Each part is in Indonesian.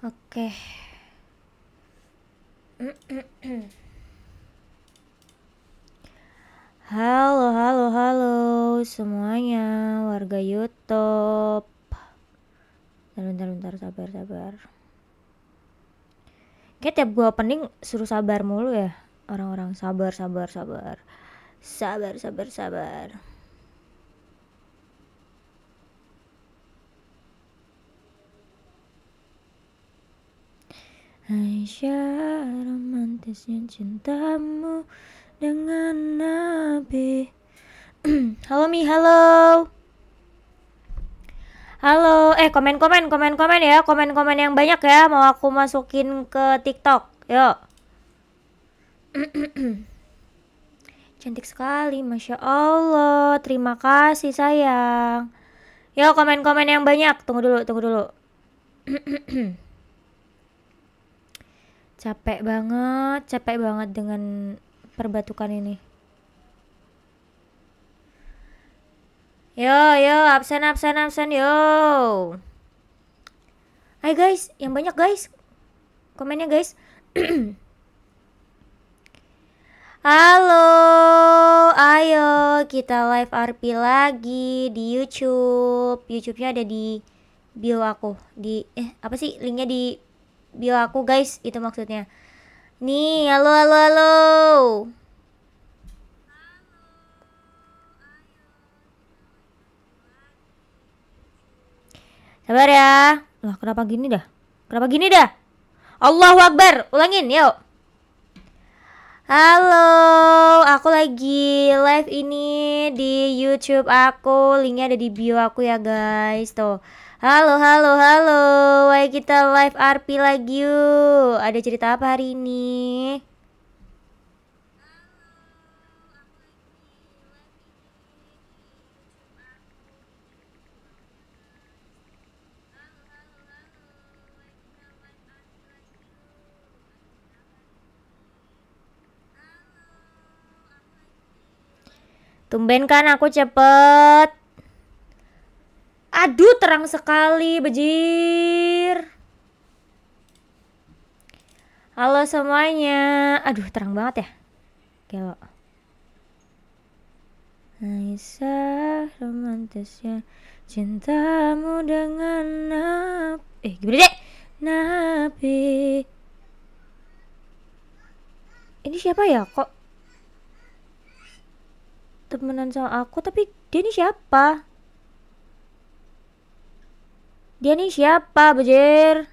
Oke. Halo, halo, halo semuanya warga YouTube. Bentar, bentar, sabar, sabar. Kayak tiap gua opening suruh sabar mulu ya orang-orang sabar, sabar, sabar, sabar, sabar, sabar. Aisyah romantisnya cintamu dengan Nabi. Halo Mi, halo. Halo, eh komen-komen, komen-komen ya. Komen-komen yang banyak ya. Mau aku masukin ke TikTok. Yuk. Cantik sekali, Masya Allah. Terima kasih sayang. Yuk komen-komen yang banyak. Tunggu dulu, tunggu dulu Capek banget, capek banget dengan perbatukan ini. Yo, yo, absen, absen, absen, yo. Hai guys, yang banyak guys. Komennya guys. Halo, ayo kita live RP lagi di YouTube. YouTube-nya ada di bio aku. Di eh apa sih linknya di bio aku guys itu maksudnya. Nih halo halo halo. Sabar ya. Lah kenapa gini dah? Kenapa gini dah? Allahu Akbar. Ulangin yuk. Halo, aku lagi live ini di YouTube aku. Linknya ada di bio aku ya guys. Tuh, Halo, halo, halo. Ayo kita live RP lagi yuk. Ada cerita apa hari ini? Tumben kan aku cepet. Aduh, terang sekali, bejir. Halo semuanya. Aduh, terang banget ya. Gelo. Aisyah romantisnya cintamu dengan nap eh gimana deh nabi ini siapa ya kok temenan sama aku tapi dia ini siapa dia nih siapa, Bejer?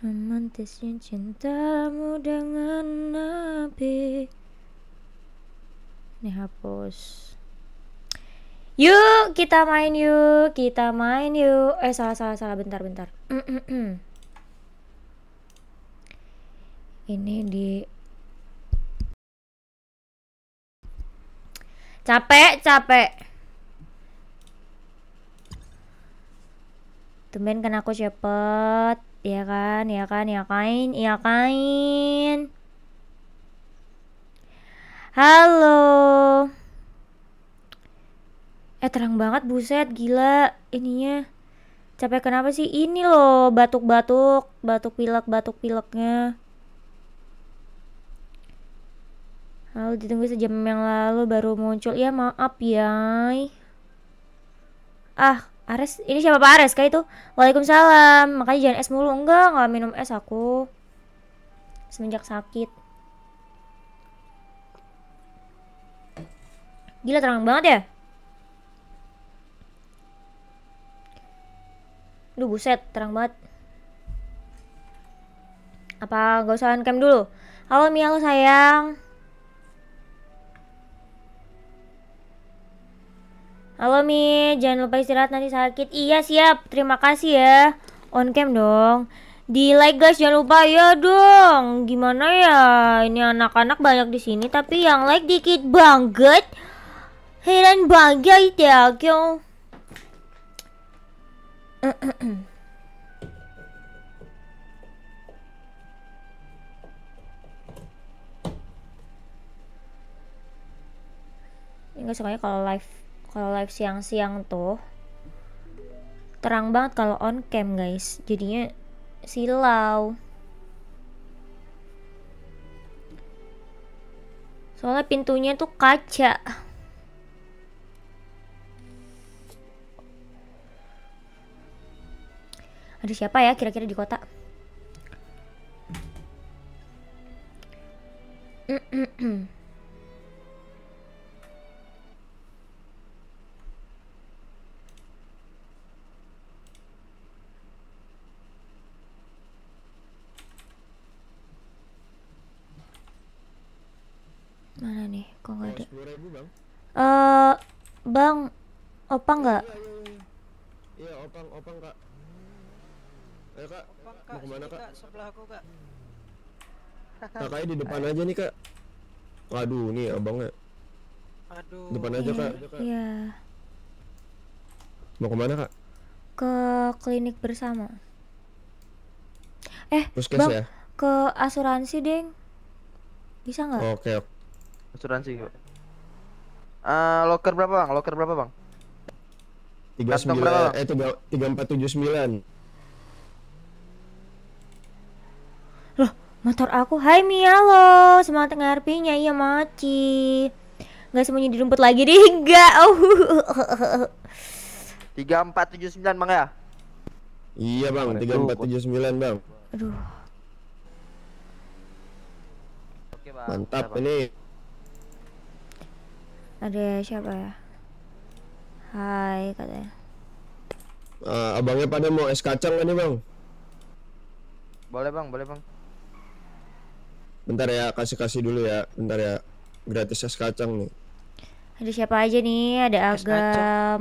Romantisnya cintamu dengan Nabi Ini hapus. Yuk kita main yuk Kita main yuk. Eh salah salah salah. Bentar bentar. Ini di Capek capek Tumben kan aku cepet. Ya kan, ya kan, ya kain, ya kain. Halo. Eh terang banget buset gila ininya. Capek kenapa sih? Ini loh batuk-batuk Batuk pilek, batuk pileknya. Lalu ditunggu sejam yang lalu baru muncul. Ya maaf ya Ah Ares, ini siapa Pak Ares kayak itu? Waalaikumsalam. Makanya jangan es mulu. Enggak, enggak minum es aku. Semenjak sakit. Gila terang banget ya? Duh buset, terang banget. Apa gak usah cam dulu? Halo Mia, halo sayang. Halo Mi, jangan lupa istirahat nanti sakit. Iya siap, terima kasih ya. On cam dong. Di like guys, jangan lupa ya dong. Gimana ya? Ini anak-anak banyak di sini, tapi yang like dikit banget. Heran banget ya, kyo. Ini gak sukanya kalau live kalau live siang-siang tuh terang banget kalau on cam guys. Jadinya silau. Soalnya pintunya tuh kaca. Ada siapa ya kira-kira di kota? mana bang opa nggak? iya iya iya. Iya opang opang kak. Ayo kak Bang, mau kak, ke mana sini, kak? Kak, sebelah aku kak. kakaknya di depan aja nih kak. Waduh nih abangnya. Aduh. depan aja kak iya. Mau ke mana kak? Ke klinik bersama. Eh puskes bang ya? ke asuransi deng. Bisa nggak? Oke oke Asuransi. Ah, loker berapa bang? Loker berapa bang? tiga sembilan Bang? eh tiga tiga empat tujuh sembilan Loh, motor aku. Hai Mia, halo. Semangat ngarpinya. Iya, Maci. Nggak sembunyi di rumput lagi deh. Enggak. Oh. Tiga empat tujuh sembilan bang ya? iya bang tiga empat tujuh sembilan bang Aduh. Oke bang. mantap Siap, Bang. ini Ada siapa ya? Hai, katanya. Ah, abangnya pada mau es kacang kan nih bang Boleh bang, boleh bang. bentar ya kasih kasih dulu ya bentar ya gratis es kacang nih Ada siapa aja nih? Ada Es kacang. Agam.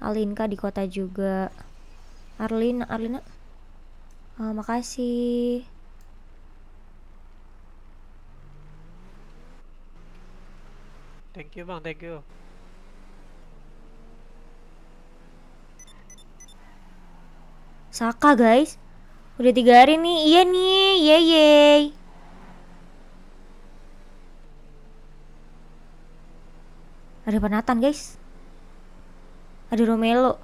Alinka di kota juga. Arlin, Arlina. Oh, makasih. Thank you bang, thank you. Saka, guys. Udah tiga hari nih. Iya nih. Yeay. yeay. Ada penatan, guys. Ada Romelo.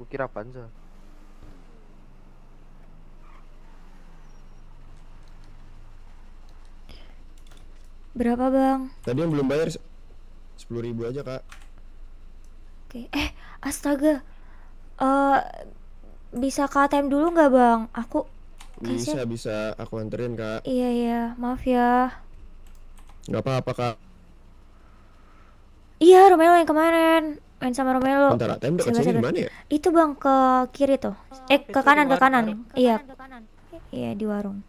Kukira Panza. Berapa, Bang? tadi yang belum bayar sepuluh ribu aja kak Oke. Eh, astaga. Eh bisa KTM dulu nggak, Bang? Aku bisa kasih. bisa aku anterin kak Iya, iya. Maaf ya. nggak apa-apa kak Iya, Romelo yang kemarin. Main sama Romelo. bentar ATM dekat sini mana ya Itu, Bang, ke kiri tuh. Eh, ke itu di kanan, ke warung, kanan. Iya. Iya, di warung.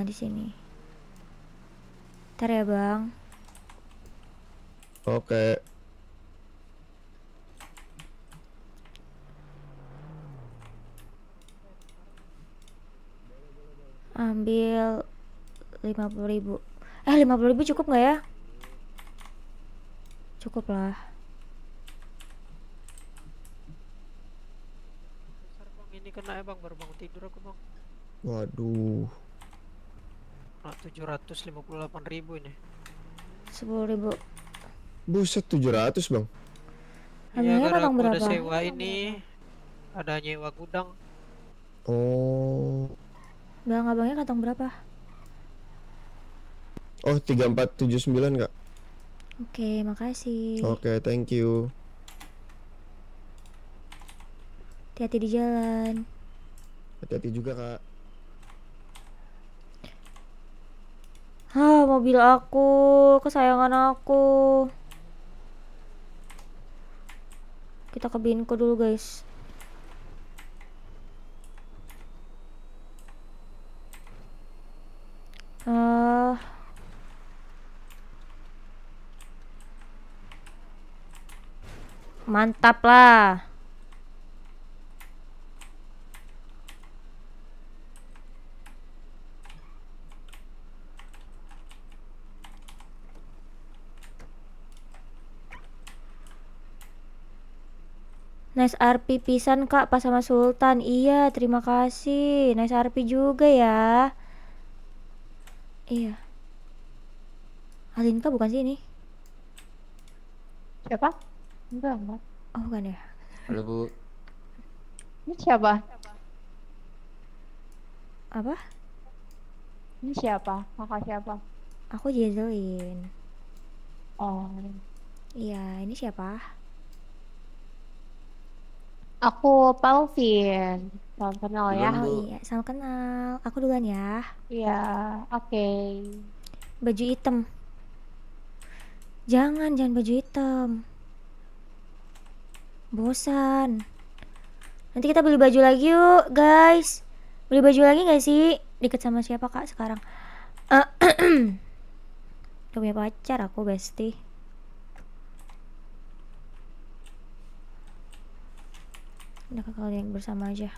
Nah, di sini. Ntar ya, Bang. oke Ambil 50.000 ribu Eh 50.000 ribu cukup nggak ya? Cukup lah ini kena ya bang, baru bangun tidur aku bang. waduh 758 ribu ini. 10.000 ribu buset 700 bang Ambilnya karena aku ada berapa? sewa ini, ada nyewa gudang. oh Bang abangnya kantong berapa? oh 3479 kak Oke makasih oke thank you Hati-hati di jalan hati-hati juga kak Hah mobil aku Kesayangan aku. Kita ke Binko dulu guys. Eh. Mantap lah Nice RP pisan kak pas sama Sultan Iya terima kasih Nice RP juga ya Iya Alinka bukan sih ini Siapa? Enggak, enggak. Oh bukan ya Halo Bu. Ini siapa? Apa? Ini siapa? Kakak siapa? Aku Jezelin Oh, Iya ini siapa? Aku Palvin. Salam kenal ya. Oh iya salam kenal Aku duluan ya Iya, oke. Baju hitam Jangan jangan baju hitam Bosan Nanti kita beli baju lagi yuk guys Beli baju lagi gak sih? Deket sama siapa kak sekarang? Eh, Udah punya pacar aku bestie Udah kalian bersama aja.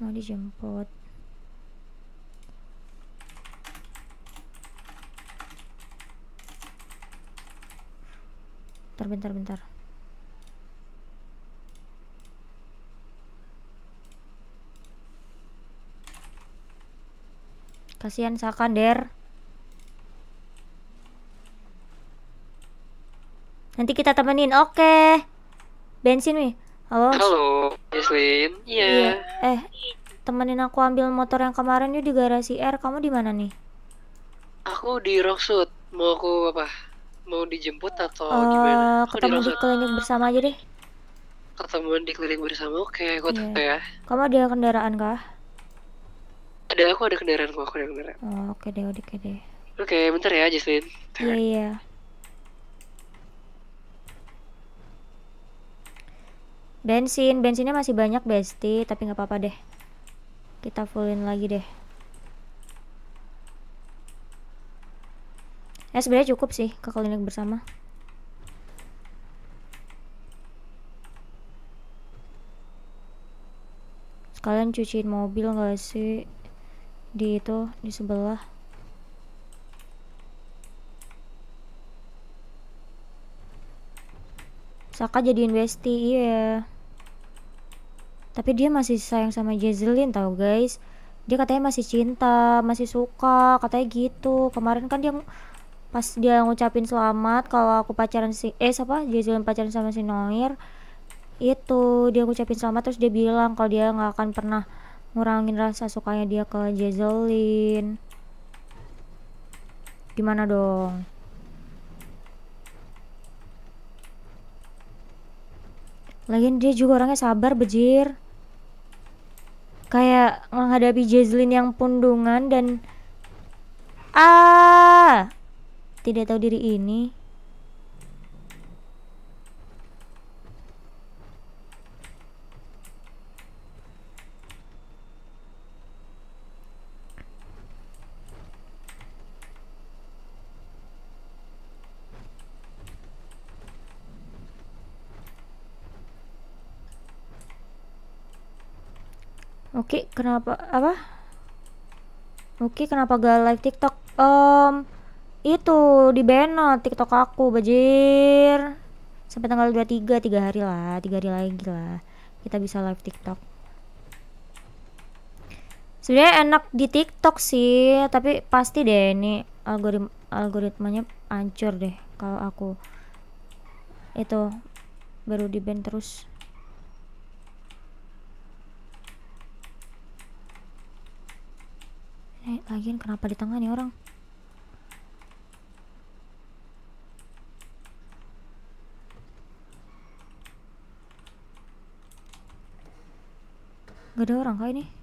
Mau dijemput. Bentar bentar bentar. Kasihan Sakander Nanti kita temenin, oke Bensin nih Halo Halo, Jesslyn. Iya. Iya. Eh, temenin aku ambil motor yang kemarin yuk di garasi R. Kamu di mana nih? Aku di Rocksuit. Mau aku apa? Mau dijemput atau Eh, gimana? Aku di ketemu di klinik bersama aja deh. Ketemuan di klinik bersama. Oke, aku Iya. tahu ya. Kamu ada kendaraan kah? Ada aku ada kendaraan aku ada kendaraan. Oh, oke deh, oke deh. Oke, bentar ya, Jesslyn. Iya, iya. Bensin, bensinnya masih banyak Besti, tapi nggak apa-apa deh. Kita fullin lagi deh. Eh sebenarnya cukup sih ke klinik bersama. Sekalian cuciin mobil nggak sih di itu di sebelah. Saka jadiin bestie, iya. Tapi dia masih sayang sama Jezelyn tau guys. Dia katanya masih cinta, masih suka, katanya gitu. Kemarin kan dia pas dia ngucapin selamat kalau aku pacaran si eh siapa? Jezelyn pacaran sama si Noir. Itu dia ngucapin selamat terus dia bilang kalau dia nggak akan pernah ngurangin rasa sukanya dia ke Jezelyn gimana dong? Lagian dia juga orangnya sabar bejir Kayak menghadapi Jazlyn yang pundungan dan Ah! Tidak tahu diri ini Oke, kenapa apa? Oke, kenapa gak live TikTok? Om, itu di banned TikTok aku, bajir. Sampai tanggal 23, tiga hari lah, tiga hari lagi lah. Kita bisa live TikTok. Sebenarnya enak di TikTok sih, tapi pasti deh ini algoritma algoritmanya hancur deh kalau aku itu baru di ban terus. Eh, lagian kenapa di tengah nih orang? Gak ada orang kah ini?